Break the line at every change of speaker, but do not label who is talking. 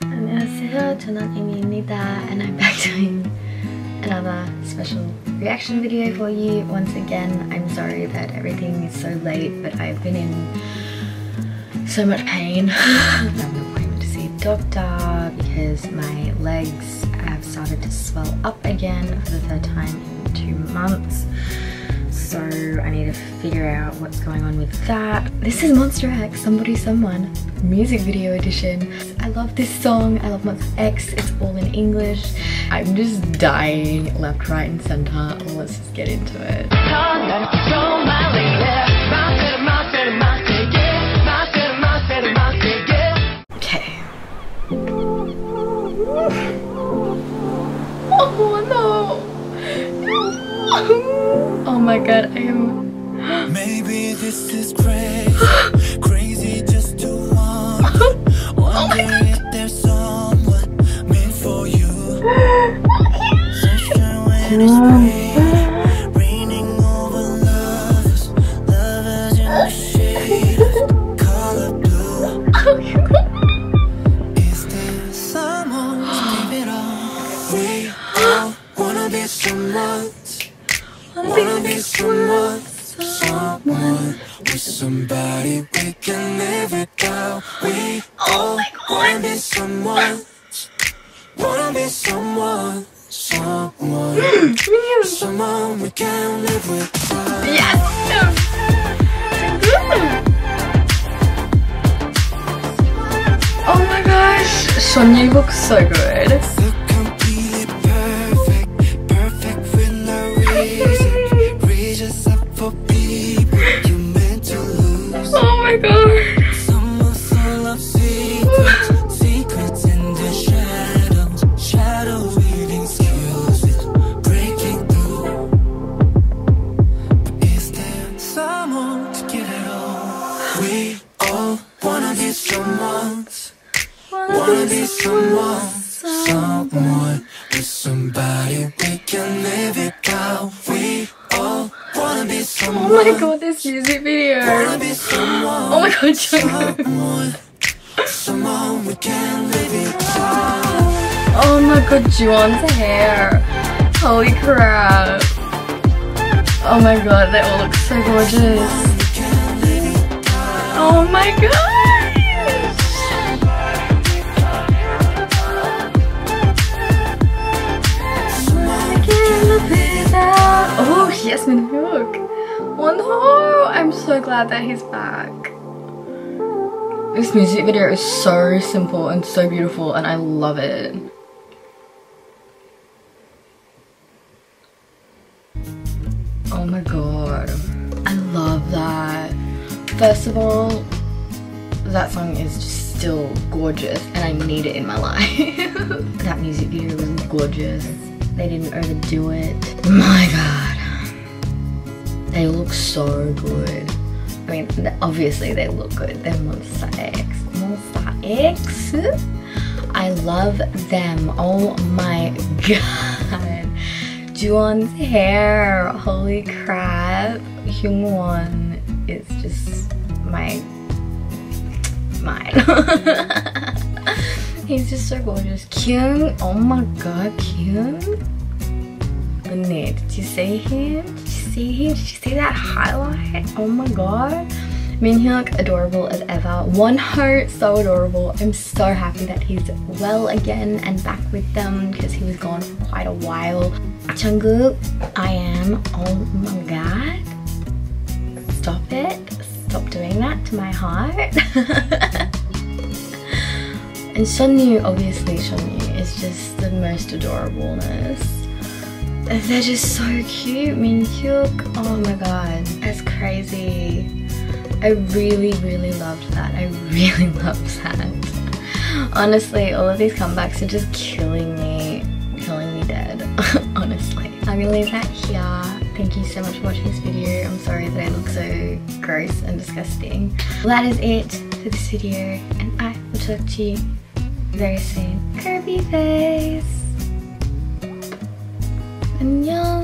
안녕하세요. 저는 Amy입니다, and I'm back doing another special reaction video for you. Once again, I'm sorry that everything is so late, but I've been in so much pain. I have an appointment to see a doctor because my legs have started to swell up again for the third time in two months. So I need to figure out what's going on with that. This is Monsta X, Somebody Someone, music video edition. I love this song, I love Monsta X, it's all in English. I'm just dying left, right and center. Let's just get into it. My god, I am
Maybe this is crazy, crazy just to want. Oh Wondering if there's someone meant for you. Sunshine when it's rain, raining over lovers, lovers in the shade color blue. Is there someone to it all? We all wanna be someone. Wanna be someone, someone with somebody we can live it without. We all oh wanna be someone, wanna be someone, someone, mm-hmm. someone we can live without.
Yes! Mm-hmm. Oh my gosh, Sonia looks so good.
We all wanna be someone, wanna be someone, someone with somebody we can live it out. We all wanna be someone Oh
my god, this music video.
wanna be someone.
Oh my god, Jungkook.
Someone, someone we can live it out.
Oh my god, Jooheon's hair. Holy crap. Oh my god, they all look so gorgeous. Oh my gosh. I can't live without- Oh, Hook. Oh no, I'm so glad that he's back. This music video is so simple and so beautiful and I love it. Oh my god. First of all, that song is just still gorgeous and I need it in my life. that music video was gorgeous. They didn't overdo it. My god. They look so good. I mean, obviously they look good. They're Monsta X. Monsta X? I love them. Oh my god. Jooheon's hair. Holy crap. Hyungwon is just my mine. He's just so gorgeous. Kyung, oh my god, Kyung. Lynette, did you see him? Did you see him? Did you see that highlight? Oh my god. Minhyuk, adorable as ever. One heart, so adorable. I'm so happy that he's well again and back with them because he was gone for quite a while. Jungkook, I am. Oh my god. Stop it. Stop doing that to my heart. and Shownu, obviously Shownu, is just the most adorableness. They're just so cute. Minhyuk, oh my god, that's crazy. I really, really loved that. I really loved that. Honestly, all of these comebacks are just killing me, killing me dead, honestly. I'm gonna leave that here. Thank you so much for watching this video. I'm sorry that I gross and disgusting. Well, that is it for this video, and I will talk to you very soon. Kirby face! 안녕!